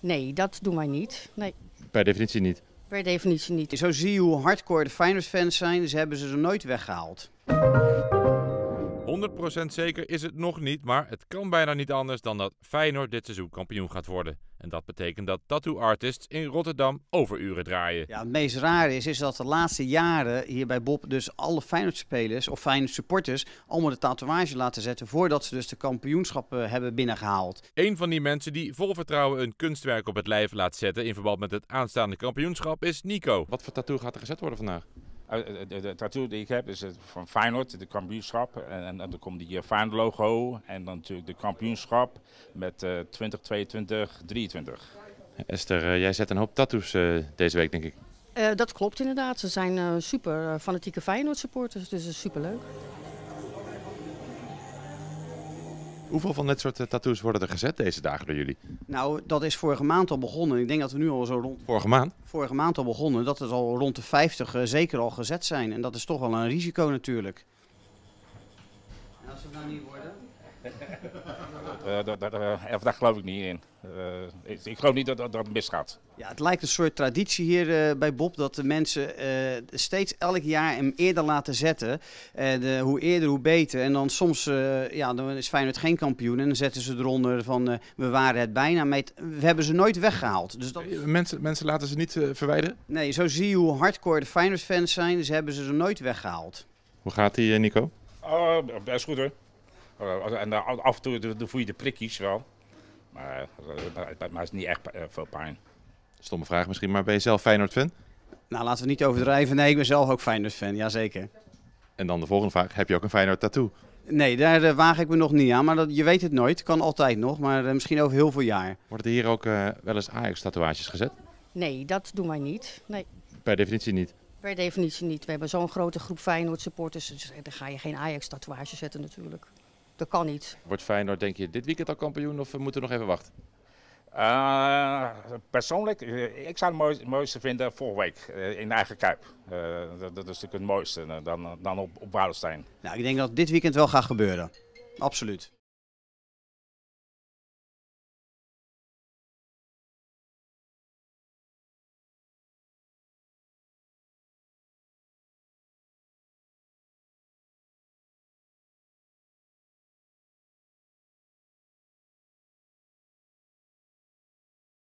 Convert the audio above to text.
Nee, dat doen wij niet. Nee, Per definitie niet. per definitie niet. Zo zie je hoe hardcore de Feyenoord-fans zijn. Ze hebben ze er nooit weggehaald. 100% zeker is het nog niet, maar het kan bijna niet anders dan dat Feyenoord dit seizoen kampioen gaat worden. En dat betekent dat tattoo artists in Rotterdam overuren draaien. Ja, het meest rare is, is dat de laatste jaren hier bij Bob dus alle Feyenoord-spelers of Feyenoord-supporters allemaal de tatoeage laten zetten voordat ze dus de kampioenschap eh, hebben binnengehaald. Een van die mensen die vol vertrouwen een kunstwerk op het lijf laat zetten in verband met het aanstaande kampioenschap is Nico. Wat voor tattoo gaat er gezet worden vandaag? Uh, de, de, tattoo die ik heb is het van Feyenoord, de kampioenschap. En, en, en dan komt die Feyenoord logo en dan natuurlijk de kampioenschap met uh, 2022, 23. Esther, uh, jij zet een hoop tattoos uh, deze week, denk ik. Uh, dat klopt inderdaad. Ze zijn super fanatieke Feyenoord supporters, dus dat is super leuk. Hoeveel van dit soort tattoos worden er gezet deze dagen door jullie? Nou, dat is vorige maand al begonnen. Ik denk dat we nu al zo rond... Vorige maand? Vorige maand al begonnen. Dat het al rond de 50 uh, zeker al gezet zijn. En dat is toch wel een risico natuurlijk. En als het nou niet worden? Uh, dat, dat, uh, daar geloof ik niet in. Uh, ik, ik, geloof niet dat, dat dat misgaat. Ja, het lijkt een soort traditie hier bij Bob dat de mensen steeds elk jaar hem eerder laten zetten. De, hoe eerder, hoe beter. En dan soms ja, dan is Feyenoord geen kampioen en dan zetten ze eronder van we waren het bijna. Maar we hebben ze nooit weggehaald. Dus dat... mensen, mensen laten ze niet verwijderen? Nee, zo zie je hoe hardcore de Feyenoord-fans zijn. Ze hebben ze er nooit weggehaald. Hoe gaat die, Nico? Oh, best goed hoor. Uh, en af en toe voel je de prikjes wel. Maar, maar het is niet echt veel pijn. Stomme vraag misschien, maar ben je zelf Feyenoord-fan? Nou, laten we niet overdrijven. Nee, ik ben zelf ook Feyenoord-fan, jazeker. En dan de volgende vraag, heb je ook een Feyenoord-tattoo? Nee, daar waag ik me nog niet aan. Maar dat, je weet het nooit, kan altijd nog. Maar misschien over heel veel jaar. Worden er hier ook wel eens Ajax-tatoeages gezet? Nee, dat doen wij niet. Nee. Per definitie niet? Per definitie niet. We hebben zo'n grote groep Feyenoord-supporters. Dus daar ga je geen Ajax-tatoeage zetten natuurlijk. Dat kan niet. Wordt Feyenoord denk je dit weekend al kampioen of moeten we nog even wachten? Uh, persoonlijk, ik zou het mooiste, mooiste vinden volgende week uh, in eigen kuip. Uh, dat, dat, is natuurlijk het mooiste dan, dan op, op Woudenstein. Nou, ik denk dat dit weekend wel gaat gebeuren. Absoluut.